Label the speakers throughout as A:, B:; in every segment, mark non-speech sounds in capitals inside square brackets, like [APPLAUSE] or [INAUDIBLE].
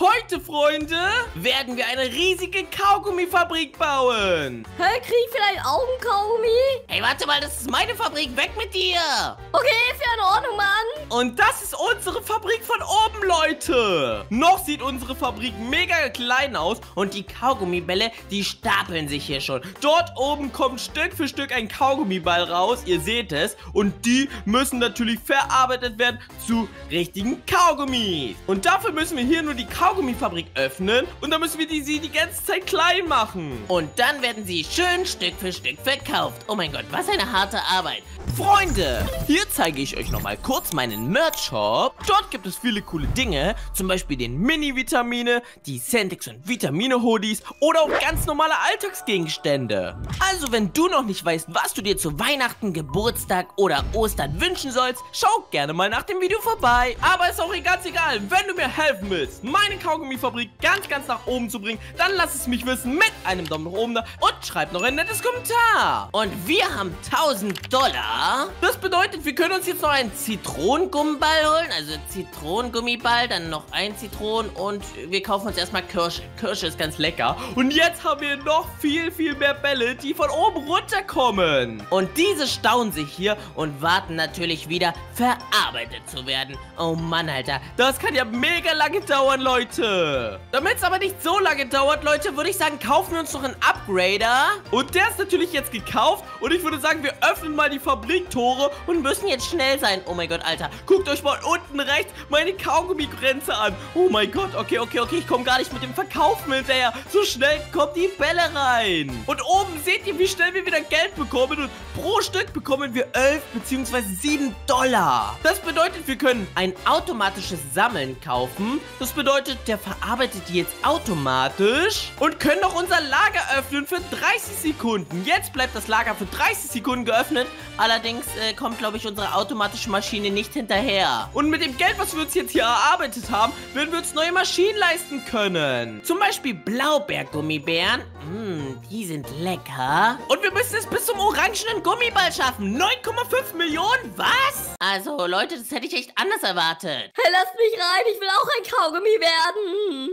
A: Heute, Freunde, werden wir eine riesige Kaugummifabrik bauen.
B: Hä, krieg ich vielleicht auch einen Kaugummi?
C: Hey, warte mal, das ist meine Fabrik. Weg mit dir.
B: Okay, für in Ordnung, Mann.
A: Und das ist unsere Fabrik von oben, Leute. Noch sieht unsere Fabrik mega klein aus und die Kaugummibälle, die stapeln sich hier schon. Dort oben kommt Stück für Stück ein Kaugummiball raus, ihr seht es. Und die müssen natürlich verarbeitet werden zu richtigen Kaugummis. Und dafür müssen wir hier nur die Kaugummibälle Kaugummifabrik öffnen und dann müssen wir die, sie die ganze Zeit klein machen.
C: Und dann werden sie schön Stück für Stück verkauft. Oh mein Gott, was eine harte Arbeit.
A: Freunde, hier zeige ich euch nochmal kurz meinen Merch-Shop. Dort gibt es viele coole Dinge, zum Beispiel den Mini-Vitamine, die Centix und Vitamine-Hoodies oder auch ganz normale Alltagsgegenstände. Also wenn du noch nicht weißt, was du dir zu Weihnachten, Geburtstag oder Ostern wünschen sollst, schau gerne mal nach dem Video vorbei. Aber ist auch ganz egal, wenn du mir helfen willst, meine Kaugummifabrik ganz, ganz nach oben zu bringen, dann lass es mich wissen mit einem Daumen nach oben da und schreib noch ein nettes Kommentar.
C: Und wir haben 1000 Dollar
A: das bedeutet, wir können uns jetzt noch einen Zitronengummiball holen. Also Zitronengummiball, dann noch ein Zitronen und wir kaufen uns erstmal Kirsche. Kirsche ist ganz lecker. Und jetzt haben wir noch viel, viel mehr Bälle, die von oben runterkommen. Und diese stauen sich hier und warten natürlich wieder verarbeitet zu werden. Oh Mann, Alter. Das kann ja mega lange dauern, Leute. Damit es aber nicht so lange dauert, Leute, würde ich sagen, kaufen wir uns noch einen Upgrader. Und der ist natürlich jetzt gekauft. Und ich würde sagen, wir öffnen mal die Fabrik Fabriktore und müssen jetzt schnell sein. Oh mein Gott, Alter. Guckt euch mal unten rechts meine Kaugummigrenze an. Oh mein Gott, okay, okay, okay. Ich komme gar nicht mit dem Verkauf mit hinterher. So schnell kommt die Bälle rein. Und oben seht ihr, wie schnell wir wieder Geld bekommen. Und pro Stück bekommen wir 11 bzw. 7 Dollar. Das bedeutet, wir können ein automatisches Sammeln kaufen. Das bedeutet, der verarbeitet die jetzt automatisch und können auch unser Lager öffnen für 30 Sekunden. Jetzt bleibt das Lager für 30 Sekunden geöffnet. Allerdings äh, kommt, glaube ich, unsere automatische Maschine nicht hinterher. Und mit dem Geld, was wir uns jetzt hier erarbeitet haben, werden wir uns neue Maschinen leisten können. Zum Beispiel Blaubeergummibären. Mmh, die sind lecker. Und wir müssen es bis zum orangenen Gummiball schaffen. 9,5 Millionen? Was?
C: Also, Leute, das hätte ich echt anders erwartet.
B: Hey, lasst mich rein. Ich will auch ein Kaugummi werden.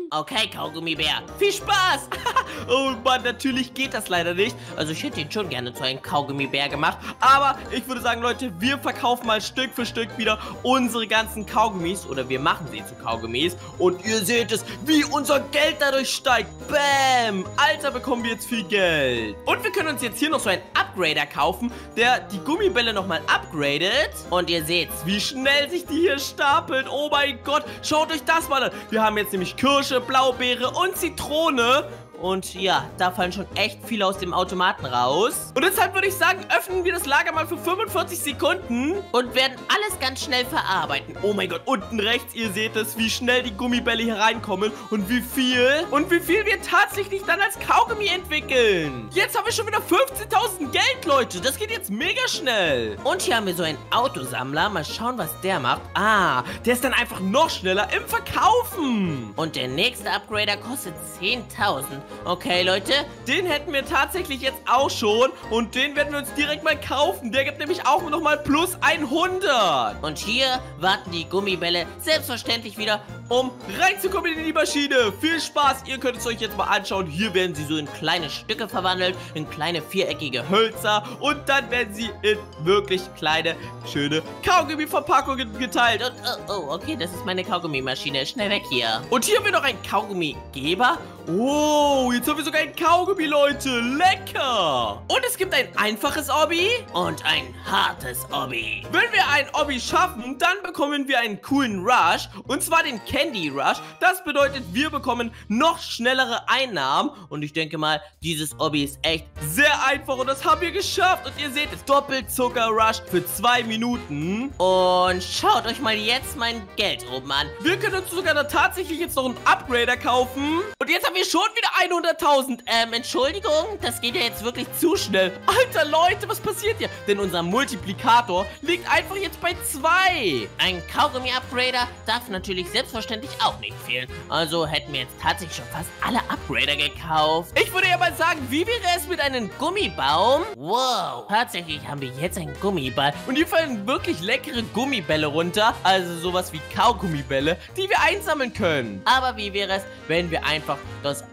C: Okay, Kaugummibär.
A: Viel Spaß. [LAUGHS] oh Mann, natürlich geht das leider nicht. Also, ich hätte ihn schon gerne zu einem Kaugummibär gemacht. Aber ich würde sagen, Leute, wir verkaufen mal Stück für Stück wieder unsere ganzen Kaugummis oder wir machen sie zu Kaugummis und ihr seht es, wie unser Geld dadurch steigt. Bäm! Alter, bekommen wir jetzt viel Geld. Und wir können uns jetzt hier noch so einen Upgrader kaufen, der die Gummibälle nochmal upgradet. Und ihr seht, wie schnell sich die hier stapeln. Oh mein Gott, schaut euch das mal an. Wir haben jetzt nämlich Kirsche, Blaubeere und Zitrone. Und ja, da fallen schon echt viele aus dem Automaten raus. Und deshalb würde ich sagen, öffnen wir das Lager mal für 45 Sekunden und werden alles ganz schnell verarbeiten. Oh mein Gott, unten rechts, ihr seht es, wie schnell die Gummibälle hier reinkommen und wie viel und wie viel wir tatsächlich dann als Kaugummi entwickeln. Jetzt haben wir schon wieder 15.000 Geld, Leute. Das geht jetzt mega schnell. Und hier haben wir so einen Autosammler. Mal schauen, was der macht. Ah, der ist dann einfach noch schneller im Verkaufen.
C: Und der nächste Upgrader kostet 10.000. Okay, Leute.
A: Den hätten wir tatsächlich jetzt auch schon. Und den werden wir uns direkt mal kaufen. Der gibt nämlich auch nochmal plus 100.
C: Und hier warten die Gummibälle selbstverständlich wieder,
A: um reinzukommen in die Maschine. Viel Spaß. Ihr könnt es euch jetzt mal anschauen. Hier werden sie so in kleine Stücke verwandelt. In kleine viereckige Hölzer. Und dann werden sie in wirklich kleine, schöne Kaugummi-Verpackungen geteilt. Und,
C: oh, oh, okay, das ist meine Kaugummimaschine. Schnell weg hier.
A: Und hier haben wir noch einen Kaugummigeber. Oh, jetzt haben wir sogar ein Kaugummi, Leute. Lecker. Und es gibt ein einfaches Obby.
C: Und ein hartes Obby.
A: Wenn wir ein Obby schaffen, dann bekommen wir einen coolen Rush. Und zwar den Candy Rush. Das bedeutet, wir bekommen noch schnellere Einnahmen. Und ich denke mal, dieses Obby ist echt sehr einfach. Und das haben wir geschafft. Und ihr seht es, Doppelzucker Rush für zwei Minuten.
C: Und schaut euch mal jetzt mein Geld oben an.
A: Wir können uns sogar tatsächlich jetzt noch einen Upgrader kaufen. Und jetzt haben wir schon wieder 100.000. Ähm, Entschuldigung, das geht ja jetzt wirklich zu schnell. Alter, Leute, was passiert hier? Denn unser Multiplikator liegt einfach jetzt bei 2.
C: Ein Kaugummi-Upgrader darf natürlich selbstverständlich auch nicht fehlen. Also hätten wir jetzt tatsächlich schon fast alle Upgrader gekauft.
A: Ich würde ja mal sagen, wie wäre es mit einem Gummibaum?
C: Wow, tatsächlich haben wir jetzt einen Gummiball.
A: Und hier fallen wirklich leckere Gummibälle runter, also sowas wie Kaugummibälle, die wir einsammeln können.
C: Aber wie wäre es, wenn wir einfach das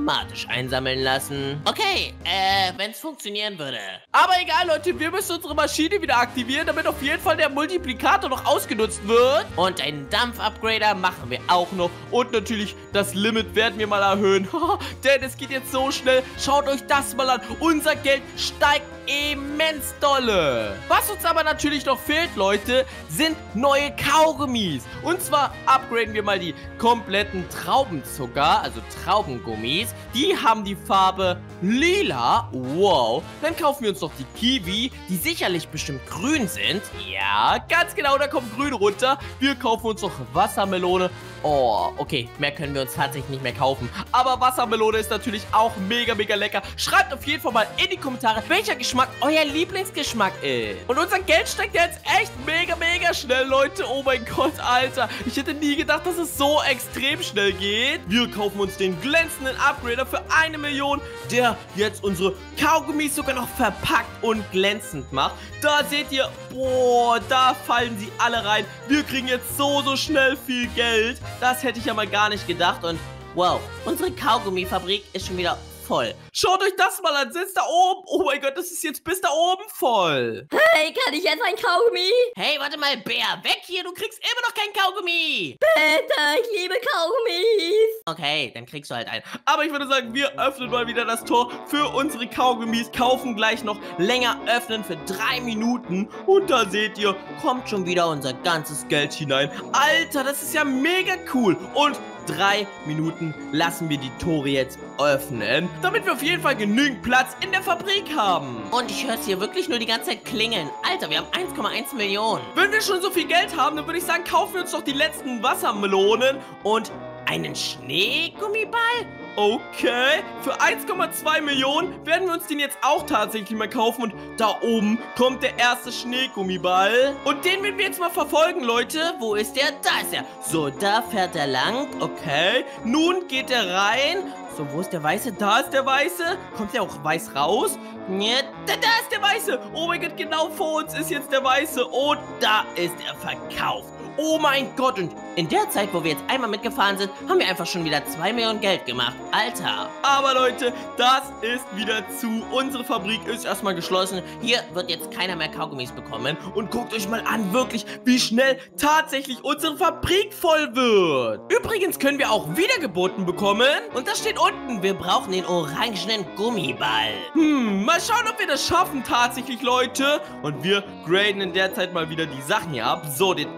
C: automatisch einsammeln lassen? Okay, äh, wenn es funktionieren würde.
A: Aber egal, Leute, wir müssen unsere Maschine wieder aktivieren, damit auf jeden Fall der Multiplikator noch ausgenutzt wird.
C: Und einen Dampf-Upgrader machen wir auch noch.
A: Und natürlich das Limit werden wir mal erhöhen. [LAUGHS] Denn es geht jetzt so schnell. Schaut euch das mal an. Unser Geld steigt immens dolle. Was uns aber natürlich noch fehlt, Leute, sind neue Kaugummis. Und zwar upgraden wir mal die kompletten Traubenzucker, also Traubengummis. Die haben die Farbe lila. Wow. Dann kaufen wir uns noch die Kiwi, die sicherlich bestimmt grün sind. Ja, ganz genau, da kommt grün runter. Wir kaufen uns noch Wassermelone. Oh, okay, mehr können wir uns tatsächlich nicht mehr kaufen. Aber Wassermelone ist natürlich auch mega, mega lecker. Schreibt auf jeden Fall mal in die Kommentare, welcher Geschmack euer Lieblingsgeschmack ist. Und unser Geld steigt jetzt echt mega, mega schnell, Leute. Oh mein Gott, Alter. Ich hätte nie gedacht, dass es so extrem schnell geht. Wir kaufen uns den glänzenden Upgrader für eine Million, der jetzt unsere Kaugummis sogar noch verpackt und glänzend macht. Da seht ihr, boah, da fallen sie alle rein. Wir kriegen jetzt so, so schnell viel Geld. Das hätte ich ja mal gar nicht gedacht. Und wow, unsere Kaugummifabrik ist schon wieder voll. Schaut euch das mal an, sitzt da oben. Oh mein Gott, das ist jetzt bis da oben voll.
B: Hey, kann ich jetzt ein Kaugummi?
C: Hey, warte mal, Bär, weg hier, du kriegst immer noch kein Kaugummi.
B: Bitte, ich liebe Kaugummis.
C: Okay, dann kriegst du halt einen.
A: Aber ich würde sagen, wir öffnen mal wieder das Tor für unsere Kaugummis, kaufen gleich noch länger öffnen für drei Minuten. Und da seht ihr, kommt schon wieder unser ganzes Geld hinein. Alter, das ist ja mega cool. Und drei Minuten lassen wir die Tore jetzt öffnen, damit wir auf jeden Fall genügend Platz in der Fabrik haben.
C: Und ich höre es hier wirklich nur die ganze Zeit klingeln. Alter, wir haben 1,1 Millionen.
A: Wenn wir schon so viel Geld haben, dann würde ich sagen, kaufen wir uns doch die letzten Wassermelonen und einen Schneegummiball? Okay, für 1,2 Millionen werden wir uns den jetzt auch tatsächlich mal kaufen. Und da oben kommt der erste Schneegummiball. Und den werden wir jetzt mal verfolgen, Leute. Wo ist der? Da ist er. So, da fährt er lang. Okay, nun geht er rein. So, wo ist der Weiße? Da ist der Weiße. Kommt der auch weiß raus? Ja, da, da ist der Weiße. Oh mein Gott, genau vor uns ist jetzt der Weiße. Und da ist er verkauft. Oh mein Gott, und in der Zeit, wo wir jetzt einmal mitgefahren sind, haben wir einfach schon wieder 2 Millionen Geld gemacht. Alter. Aber Leute, das ist wieder zu. Unsere Fabrik ist erstmal geschlossen.
C: Hier wird jetzt keiner mehr Kaugummis bekommen.
A: Und guckt euch mal an, wirklich, wie schnell tatsächlich unsere Fabrik voll wird. Übrigens können wir auch Wiedergeboten bekommen. Und das steht unten.
C: Wir brauchen den orangenen Gummiball.
A: Hm, mal schauen, ob wir das schaffen tatsächlich, Leute. Und wir graden in der Zeit mal wieder die Sachen hier ab. So, den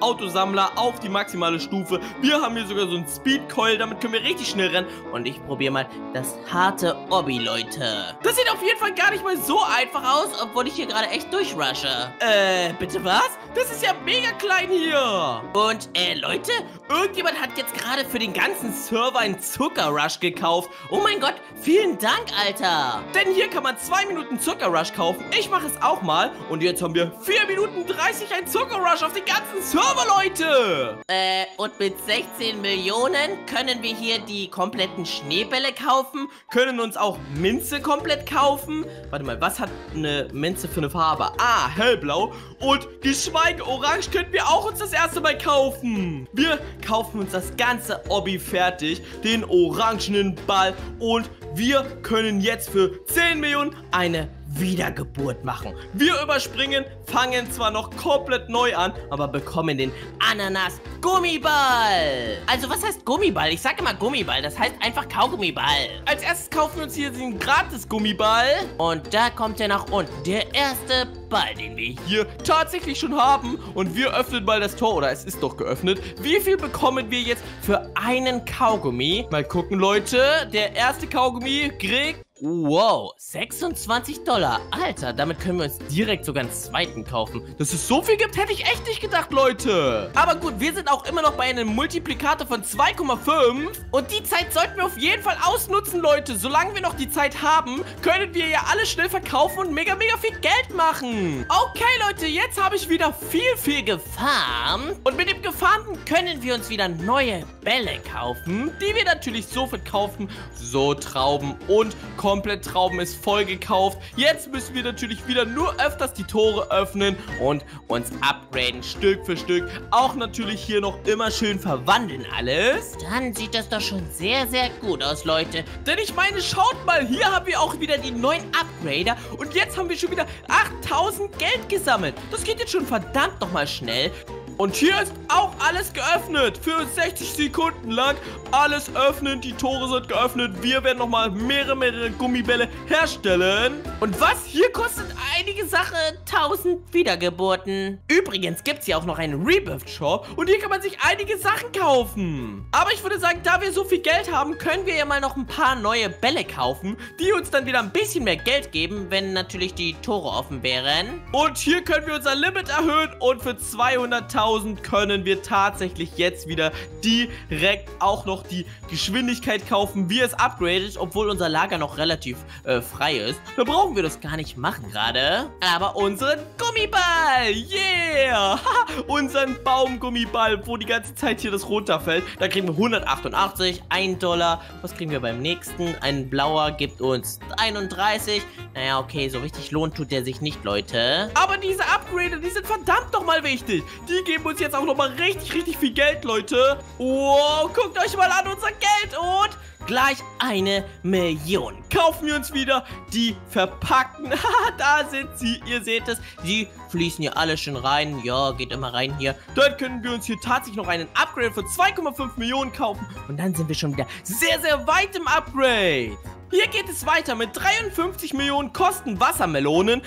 A: Autosammler auf die maximale Stufe. Wir haben hier sogar so einen Speedcoil, damit können wir richtig schnell rennen.
C: Und ich probiere mal das harte Obby, Leute.
A: Das sieht auf jeden Fall gar nicht mal so einfach aus,
C: obwohl ich hier gerade echt durchrushe.
A: Äh, bitte was? Das ist ja mega klein hier.
C: Und, äh, Leute, irgendjemand hat jetzt gerade für den ganzen Server einen Zuckerrush gekauft. Oh mein Gott, vielen Dank, Alter.
A: Denn hier kann man zwei Minuten Zuckerrush kaufen. Ich mache es auch mal. Und jetzt haben wir vier Minuten 30 ein Zuckerrush auf den ganzen Server, Leute.
C: Äh, und mit 16 Millionen können wir hier die kompletten Schneebälle kaufen.
A: Können uns auch Minze komplett kaufen. Warte mal, was hat eine Minze für eine Farbe? Ah, hellblau. Und die Schweige orange könnten wir auch uns das erste Mal kaufen. Wir kaufen uns das ganze Obby fertig. Den orangenen Ball. Und wir können jetzt für 10 Millionen eine Wiedergeburt machen. Wir überspringen, fangen zwar noch komplett neu an, aber bekommen den Ananas Gummiball.
C: Also was heißt Gummiball? Ich sage immer Gummiball, das heißt einfach Kaugummiball.
A: Als erstes kaufen wir uns hier den gratis Gummiball.
C: Und da kommt er nach unten. Der erste Ball, den wir
A: hier tatsächlich schon haben. Und wir öffnen mal das Tor, oder es ist doch geöffnet. Wie viel bekommen wir jetzt für einen Kaugummi? Mal gucken, Leute. Der erste Kaugummi kriegt Wow, 26 Dollar. Alter, damit können wir uns direkt sogar einen zweiten kaufen. Dass es so viel gibt, hätte ich echt nicht gedacht, Leute. Aber gut, wir sind auch immer noch bei einem Multiplikator von 2,5. Und die Zeit sollten wir auf jeden Fall ausnutzen, Leute. Solange wir noch die Zeit haben, können wir ja alles schnell verkaufen und mega, mega viel Geld machen. Okay, Leute, jetzt habe ich wieder viel, viel gefarmt. Und mit dem Gefarmten können wir uns wieder neue Bälle kaufen, die wir natürlich sofort kaufen. So Trauben und komplett Trauben ist voll gekauft. Jetzt müssen wir natürlich wieder nur öfters die Tore öffnen und uns upgraden, Stück für Stück. Auch natürlich hier noch immer schön verwandeln alles.
C: Dann sieht das doch schon sehr, sehr gut aus, Leute.
A: Denn ich meine, schaut mal, hier haben wir auch wieder die neuen Upgrader. Und jetzt haben wir schon wieder 8000 Geld gesammelt. Das geht jetzt schon verdammt nochmal schnell. Und hier ist auch alles geöffnet. Für 60 Sekunden lang alles öffnen. Die Tore sind geöffnet. Wir werden nochmal mehrere, mehrere Gummibälle herstellen. Und was? Hier kostet einige Sache 1000 Wiedergeburten. Übrigens gibt es hier auch noch einen Rebirth-Shop. Und hier kann man sich einige Sachen kaufen. Aber ich würde sagen, da wir so viel Geld haben, können wir ja mal noch ein paar neue Bälle kaufen, die uns dann wieder ein bisschen mehr Geld geben, wenn natürlich die Tore offen wären. Und hier können wir unser Limit erhöhen und für 200.000 1000 können wir tatsächlich jetzt wieder direkt auch noch die Geschwindigkeit kaufen, wie es upgradet, obwohl unser Lager noch relativ äh, frei ist. Da brauchen wir das gar nicht machen gerade. Aber unseren Gummiball, yeah! unseren Baumgummiball, wo die ganze Zeit hier das runterfällt. Da kriegen wir 188, 1 Dollar. Was kriegen wir beim nächsten? Ein blauer gibt uns 31. Naja, okay, so richtig lohnt tut der sich nicht, Leute. Aber diese Upgrade, die sind verdammt nochmal wichtig. Die geben uns jetzt auch nochmal richtig, richtig viel Geld, Leute. Wow, guckt euch mal an unser Geld und gleich eine Million. Kaufen wir uns wieder die verpackten. [LAUGHS] da sind sie. Ihr seht es. Die fließen hier alle schön rein. Ja, geht immer rein hier. Dann können wir uns hier tatsächlich noch einen Upgrade für 2,5 Millionen kaufen. Und dann sind wir schon wieder sehr, sehr weit im Upgrade. Hier geht es weiter mit 53 Millionen kosten Wassermelonen.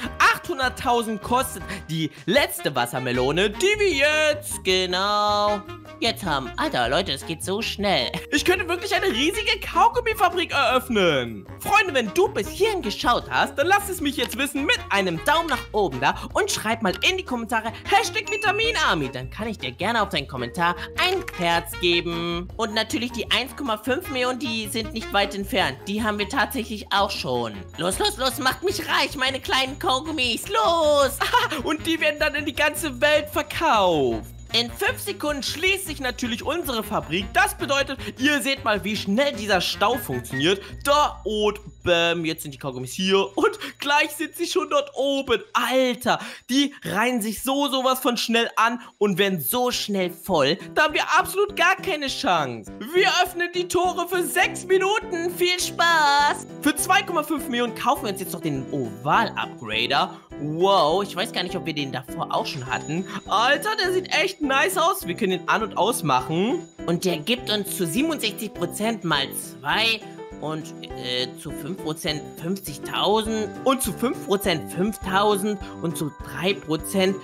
A: 800.000 kostet die letzte Wassermelone, die wir jetzt, genau, jetzt haben. Alter, Leute, es geht so schnell. Ich könnte wirklich eine riesige Kaugummifabrik eröffnen. Freunde, wenn du bis hierhin geschaut hast, dann lass es mich jetzt wissen mit einem Daumen nach oben da und schreib mal in die Kommentare Hashtag Vitaminarmy. Dann kann ich dir gerne auf deinen Kommentar ein Herz geben. Und natürlich die 1,5 Millionen, die sind nicht weit entfernt. Die haben wir tatsächlich auch schon. Los, los, los, macht mich reich, meine kleinen Kaugummis. Los! Und die werden dann in die ganze Welt verkauft. In 5 Sekunden schließt sich natürlich unsere Fabrik. Das bedeutet, ihr seht mal, wie schnell dieser Stau funktioniert. Da und bäm, jetzt sind die Kaugummis hier und gleich sind sie schon dort oben. Alter, die reihen sich so sowas von schnell an und werden so schnell voll. Da haben wir absolut gar keine Chance. Wir öffnen die Tore für 6 Minuten. Viel Spaß. Für 2,5 Millionen kaufen wir uns jetzt noch den Oval-Upgrader. Wow, ich weiß gar nicht, ob wir den davor auch schon hatten. Alter, der sieht echt nice aus. Wir können ihn an- und ausmachen. Und der gibt uns zu 67% mal 2 und äh, zu 5% 50.000 und zu 5% 5.000 und zu 3%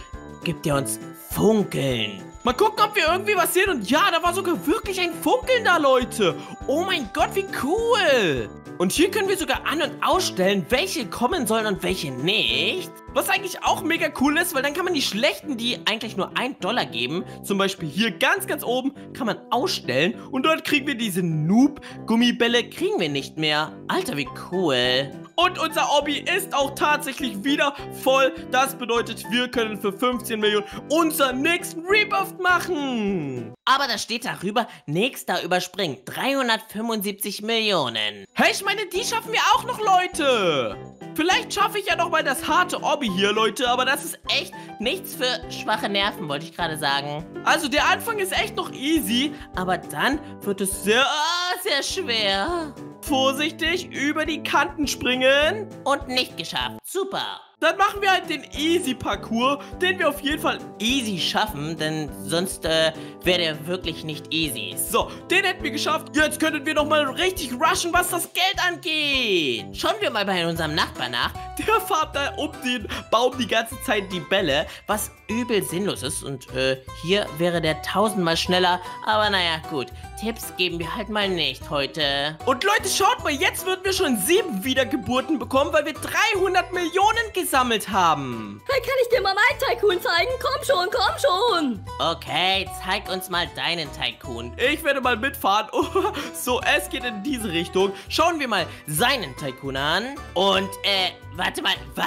A: gibt er uns Funkeln. Mal gucken, ob wir irgendwie was sehen. Und ja, da war sogar wirklich ein Funkeln da, Leute. Oh mein Gott, wie cool. Und hier können wir sogar an- und ausstellen, welche kommen sollen und welche nicht. Was eigentlich auch mega cool ist, weil dann kann man die schlechten, die eigentlich nur 1 Dollar geben, zum Beispiel hier ganz, ganz oben, kann man ausstellen. Und dort kriegen wir diese Noob-Gummibälle, kriegen wir nicht mehr. Alter, wie cool. Und unser Obby ist auch tatsächlich wieder voll. Das bedeutet, wir können für 15 Millionen unseren nächsten Rebuff machen. Aber da steht darüber, nächster überspringt 375 Millionen. Hey, ich meine, die schaffen wir auch noch, Leute. Vielleicht schaffe ich ja noch mal das harte Obby hier, Leute, aber das ist echt nichts für schwache Nerven, wollte ich gerade sagen. Also der Anfang ist echt noch easy, aber dann wird es sehr, ah, sehr schwer. Vorsichtig über die Kanten springen. Und nicht geschafft. Super. Dann machen wir halt den Easy-Parcours, den wir auf jeden Fall
C: easy schaffen, denn sonst äh, wäre der wirklich nicht easy.
A: So, den hätten wir geschafft. Jetzt könnten wir nochmal richtig rushen, was das Geld angeht.
C: Schauen wir mal bei unserem Nachbarn nach.
A: Der fährt da um den Baum die ganze Zeit die Bälle,
C: was übel sinnlos ist. Und äh, hier wäre der tausendmal schneller. Aber naja, gut. Tipps geben wir halt mal nicht heute.
A: Und Leute, schaut mal, jetzt würden wir schon sieben Wiedergeburten bekommen, weil wir 300 Millionen gesammelt haben.
B: Hey, kann ich dir mal meinen Tycoon zeigen? Komm schon, komm schon.
C: Okay, zeig uns mal deinen Tycoon.
A: Ich werde mal mitfahren. [LAUGHS] Oh, so, es geht in diese Richtung.
C: Schauen wir mal seinen Tycoon an. Und, äh, warte mal, was?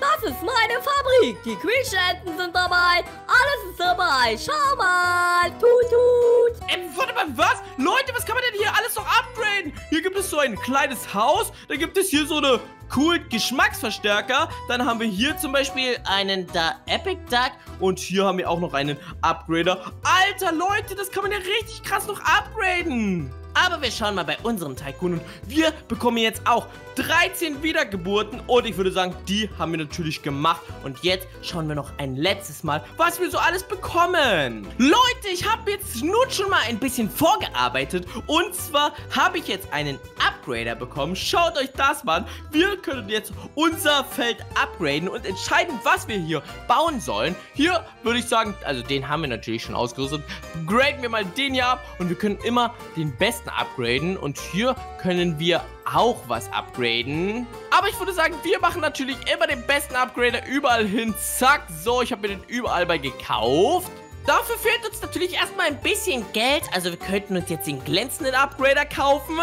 B: Das ist meine Fabrik. Die Quietschenten sind dabei. Alles ist dabei. Schau mal. Tut, tut.
A: Ey, warte mal, was? Leute, was kann man denn hier alles noch upgraden? Hier gibt es so ein kleines Haus. Da gibt es hier so eine coolen Geschmacksverstärker. Dann haben wir hier zum Beispiel einen da Epic Duck. Und hier haben wir auch noch einen Upgrader. Alter, Leute, das kann man ja richtig krass noch upgraden.
C: Aber wir schauen mal bei unserem Tycoon und
A: wir bekommen jetzt auch 13 Wiedergeburten und ich würde sagen, die haben wir natürlich gemacht. Und jetzt schauen wir noch ein letztes Mal, was wir so alles bekommen. Leute, ich habe jetzt nun schon mal ein bisschen vorgearbeitet und zwar habe ich jetzt einen Upgrader bekommen. Schaut euch das mal an. Wir können jetzt unser Feld upgraden und entscheiden, was wir hier bauen sollen. Hier würde ich sagen, also den haben wir natürlich schon ausgerüstet. Graden wir mal den hier ab und wir können immer den besten besten upgraden. Und hier können wir auch was upgraden. Aber ich würde sagen, wir machen natürlich immer den besten Upgrader überall hin. Zack, so, ich habe mir den überall bei gekauft. Dafür fehlt uns natürlich erstmal ein bisschen Geld. Also wir könnten uns jetzt den glänzenden Upgrader kaufen.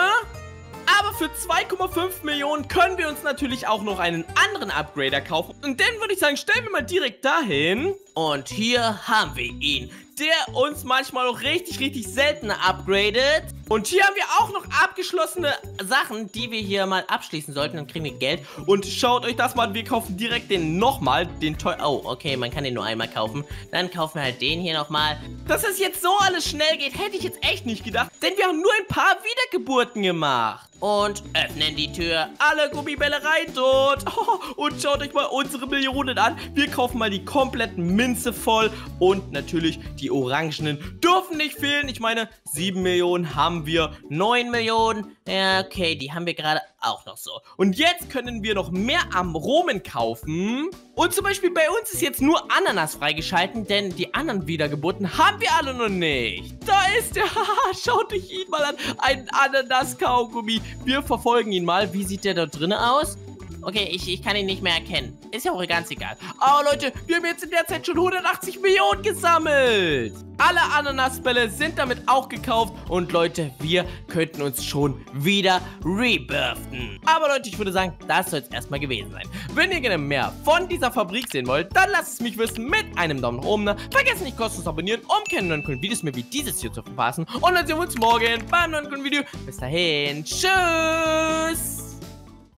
A: Aber für 2,5 Millionen können wir uns natürlich auch noch einen anderen Upgrader kaufen. Und den würde ich sagen, stellen wir mal direkt dahin. Und hier haben wir ihn der uns manchmal auch richtig, richtig selten upgradet. Und hier haben wir auch noch abgeschlossene Sachen, die wir hier mal abschließen sollten. Dann kriegen wir Geld. Und schaut euch das mal an. Wir kaufen direkt den nochmal. Den teuer. Oh, okay, man kann den nur einmal kaufen. Dann kaufen wir halt den hier nochmal. Dass es jetzt so alles schnell geht, hätte ich jetzt echt nicht gedacht. Denn wir haben nur ein paar Wiedergeburten gemacht. Und öffnen die Tür. Alle Gummibälle rein dort. Oh, [LAUGHS] und schaut euch mal unsere Millionen an. Wir kaufen mal die kompletten Minze voll. Und natürlich die Orangenen dürfen nicht fehlen. Ich meine, 7 Millionen haben wir. 9 Millionen. Ja, okay, die haben wir gerade auch noch so. Und jetzt können wir noch mehr Aromen kaufen. Und zum Beispiel bei uns ist jetzt nur Ananas freigeschalten, denn die anderen Wiedergeburten haben wir alle noch nicht. Da ist er. [LAUGHS] Schaut euch ihn mal an. Ein Ananas-Kaugummi. Wir verfolgen ihn mal. Wie sieht der da drinnen aus?
C: Okay, ich, ich kann ihn nicht mehr erkennen. Ist ja auch ganz egal.
A: Aber Leute, wir haben jetzt in der Zeit schon 180 Millionen gesammelt. Alle Ananasbälle sind damit auch gekauft. Und Leute, wir könnten uns schon wieder rebirthen. Aber Leute, ich würde sagen, das soll es erstmal gewesen sein. Wenn ihr gerne mehr von dieser Fabrik sehen wollt, dann lasst es mich wissen mit einem Daumen nach oben. Vergesst nicht kostenlos abonnieren, um keine neuen coolen Videos mehr wie dieses hier zu verpassen. Und dann sehen wir uns morgen beim neuen coolen Video. Bis dahin, tschüss.